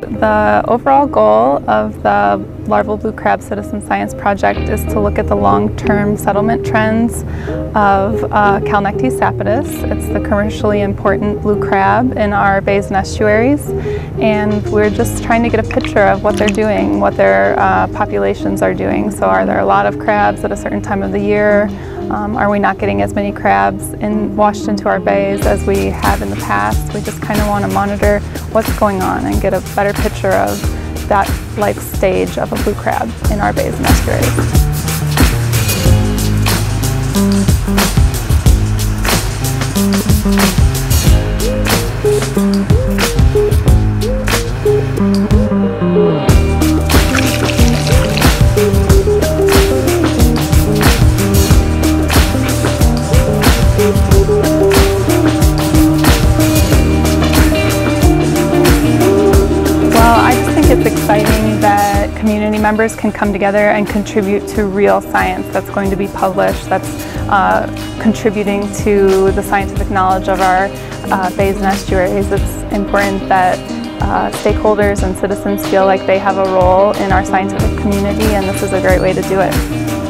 The overall goal of the Larval Blue Crab Citizen Science Project is to look at the long-term settlement trends of uh, Callinectes sapidus. It's the commercially important blue crab in our bays and estuaries and we're just trying to get a picture of what they're doing, what their uh, populations are doing. So are there a lot of crabs at a certain time of the year? Um, are we not getting as many crabs in, washed into our bays as we have in the past? We just kind of want to monitor what's going on and get a better picture of that life stage of a blue crab in our bays and members can come together and contribute to real science that's going to be published, that's uh, contributing to the scientific knowledge of our uh, bays and estuaries. It's important that uh, stakeholders and citizens feel like they have a role in our scientific community and this is a great way to do it.